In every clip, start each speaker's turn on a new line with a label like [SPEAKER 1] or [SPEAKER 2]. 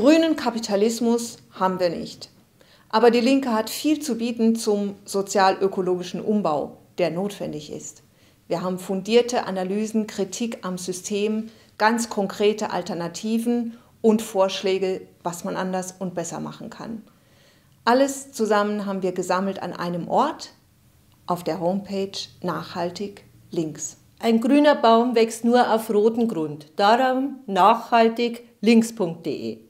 [SPEAKER 1] Grünen Kapitalismus haben wir nicht. Aber die Linke hat viel zu bieten zum sozial-ökologischen Umbau, der notwendig ist. Wir haben fundierte Analysen, Kritik am System, ganz konkrete Alternativen und Vorschläge, was man anders und besser machen kann. Alles zusammen haben wir gesammelt an einem Ort auf der Homepage Nachhaltig links.
[SPEAKER 2] Ein grüner Baum wächst nur auf rotem Grund. Darum nachhaltig links.de.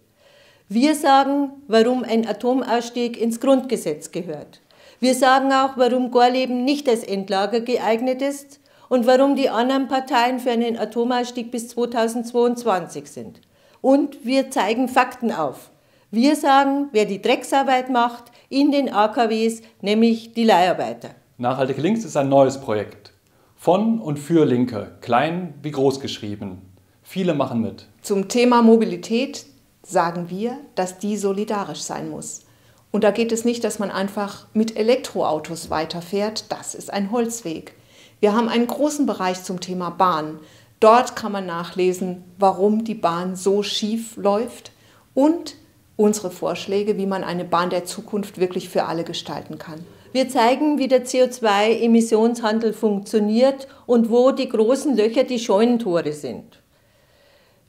[SPEAKER 2] Wir sagen, warum ein Atomausstieg ins Grundgesetz gehört. Wir sagen auch, warum Gorleben nicht als Endlager geeignet ist und warum die anderen Parteien für einen Atomausstieg bis 2022 sind. Und wir zeigen Fakten auf. Wir sagen, wer die Drecksarbeit macht in den AKWs, nämlich die Leiharbeiter.
[SPEAKER 3] Nachhaltig Links ist ein neues Projekt. Von und für Linke, klein wie groß geschrieben. Viele machen mit.
[SPEAKER 1] Zum Thema Mobilität sagen wir, dass die solidarisch sein muss. Und da geht es nicht, dass man einfach mit Elektroautos weiterfährt. Das ist ein Holzweg. Wir haben einen großen Bereich zum Thema Bahn. Dort kann man nachlesen, warum die Bahn so schief läuft und unsere Vorschläge, wie man eine Bahn der Zukunft wirklich für alle gestalten kann.
[SPEAKER 2] Wir zeigen, wie der CO2-Emissionshandel funktioniert und wo die großen Löcher die Scheunentore sind.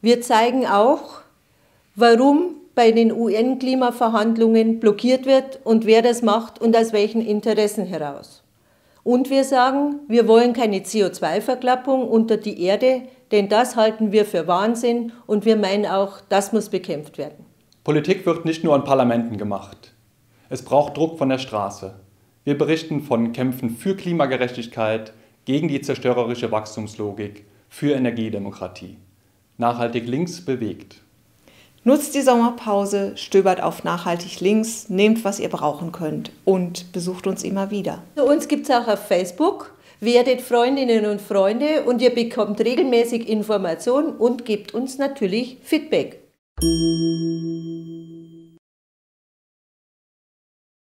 [SPEAKER 2] Wir zeigen auch, warum bei den UN-Klimaverhandlungen blockiert wird und wer das macht und aus welchen Interessen heraus. Und wir sagen, wir wollen keine CO2-Verklappung unter die Erde, denn das halten wir für Wahnsinn und wir meinen auch, das muss bekämpft werden.
[SPEAKER 3] Politik wird nicht nur an Parlamenten gemacht. Es braucht Druck von der Straße. Wir berichten von Kämpfen für Klimagerechtigkeit, gegen die zerstörerische Wachstumslogik, für Energiedemokratie. Nachhaltig links bewegt.
[SPEAKER 1] Nutzt die Sommerpause, stöbert auf Nachhaltig links, nehmt, was ihr brauchen könnt und besucht uns immer wieder.
[SPEAKER 2] Uns gibt es auch auf Facebook. Werdet Freundinnen und Freunde und ihr bekommt regelmäßig Informationen und gebt uns natürlich Feedback.